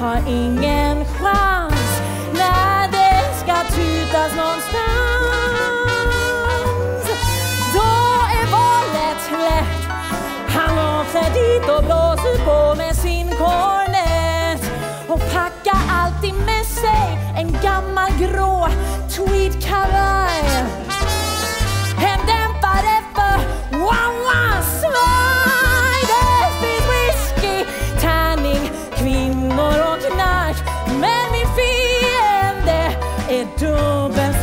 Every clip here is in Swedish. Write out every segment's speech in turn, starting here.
har ingen chans när det ska tutas någonstans. Då är valet lätt. Han åker dit och blåser på med sin kornet och packar alltid med sig en gammal grå tweedkavaj.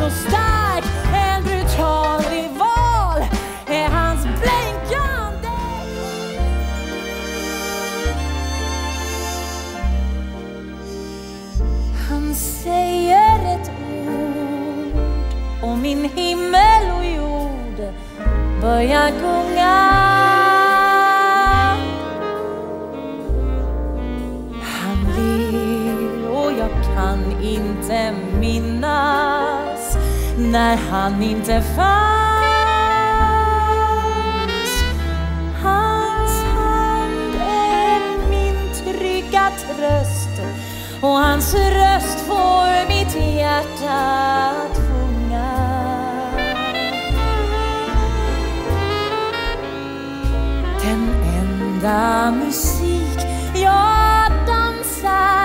Så stark. En brutal rival är hans blänkande Han säger ett ord och min himmel och jord börjar gunga. Han ler och jag kan inte minnas när han inte fanns. Hans hand är min trygga tröst och hans röst får mitt hjärta att sjunga. Den enda musik jag dansar